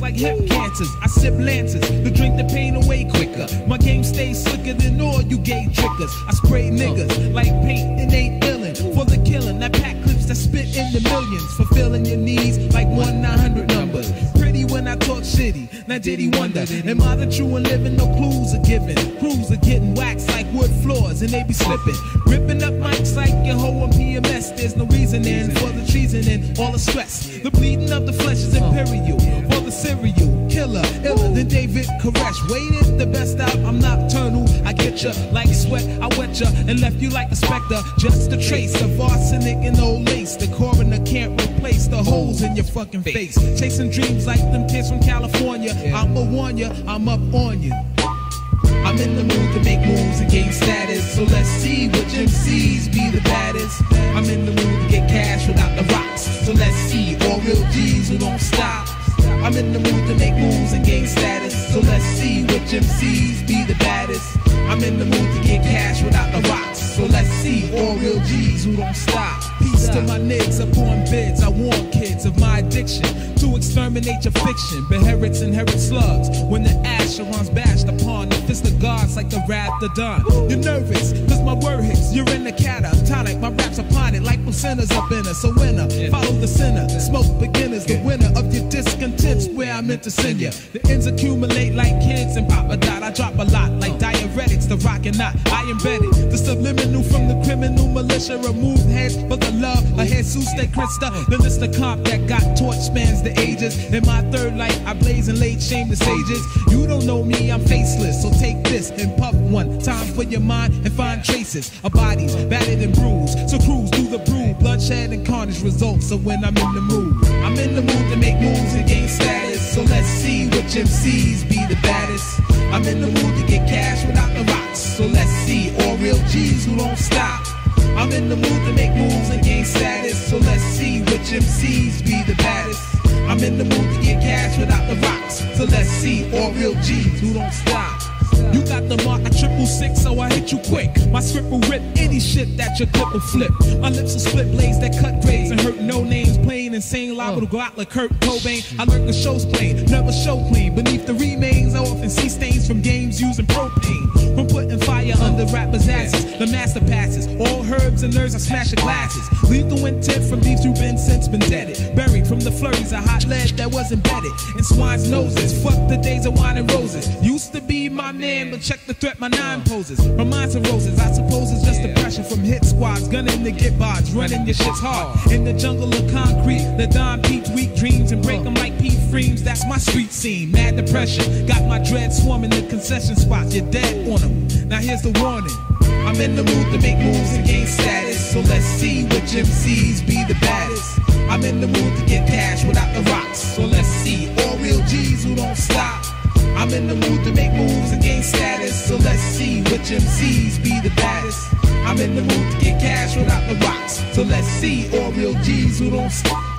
like hip cancers. I sip lances to drink the pain away quicker. My game stays slicker than all you gay trickers. I spray niggas like paint and ain't illin' for the killing. That pack clips that spit in the millions, fulfilling your needs like one 900 numbers. When I talk shitty, now did he wonder? Am I the true and living? No clues are given. Crews are getting waxed like wood floors and they be slipping. Ripping up mics like your hoe on PMS. There's no reasoning for the treason and all the stress. The bleeding of the flesh is imperial. For the cereal, killer, iller than David Koresh. Waited the best out, I'm nocturnal. I get ya like sweat, I wet ya and left you like a specter. Just a trace of arsenic and old lace. The coroner can't replace the holes in your fucking face. Chasing dreams like them kids from California. I'ma warn ya, I'm up on you. I'm in the mood to make moves and gain status. So let's see which MCs be the baddest. I'm in the mood to get cash without the rocks. So let's see all real G's who don't stop. I'm in the mood to make moves and gain status. So let's see which MCs be the baddest. I'm in the mood to get cash without the rocks. So let's see all real G's who don't stop. Peace to my niggas upon of my addiction to exterminate your fiction. Beherits inherit slugs when the Asheron's bashed upon the fist of gods like the wrath of dawn. You're nervous, cause my word hits. You're in the catatonic. My raps upon it like placentas up in us. So winner, follow the sinner. Smoke beginners, the winner of your discontents where I meant to send you. The ends accumulate like kids and Papa Dot. I drop a lot like diuretics, the rock and not. I embedded the subliminal from the criminal militia. Removed heads for the love of Jesus de Christa. The list of comp that got torch spans the ages. In my third life, I blaze and laid shame the sages. You don't know me, I'm faceless. So take this and puff one time for your mind and find traces of bodies battered and bruised. So cruise through the brew, bloodshed and carnage results. So when I'm in the mood, I'm in the mood to make moves and gain status. So let's see which MCs be the baddest. I'm in the mood to get cash without the rocks. So let's see all real G's who don't stop. I'm in the mood to make moves and gain status. So let's see which MCs be the baddest. I'm in the mood to get cash without the rocks. So let's see all real G's who don't stop. You got the mark I triple six, so I hit you quick. My script will rip any shit that your clip will flip. My lips are split blades that cut grades and hurt no names. Plain insane, liable to go out like Kurt Cobain. I learned the show's plain, never show clean. Beneath the remains, I often see stains from games using propane. From putting rappers' asses, the master passes. All herbs and nerves, I smash the glasses. Lethal intent from leaves you've been since been deaded. Buried from the flurries of hot lead that was embedded in swine's noses. Fuck the days of wine and roses. Used to be my man, but check the threat my nine poses. Reminds of roses, I suppose it's just the pressure from hit squads. Gunning to get bods, running your shit's hard. Oh. In the jungle of concrete, the Don peeps weak dreams and break them like pea frames. That's my street scene. Mad depression, got my dread swarming the concession spots. You're dead on them. Now here's the warning. I'm in the mood to make moves and gain status. So let's see which MCs be the baddest. I'm in the mood to get cash without the rocks. So let's see all real G's who don't stop. I'm in the mood to make moves and gain status. So let's see which MCs be the baddest. I'm in the mood to get cash without the rocks. So let's see all real G's who don't stop.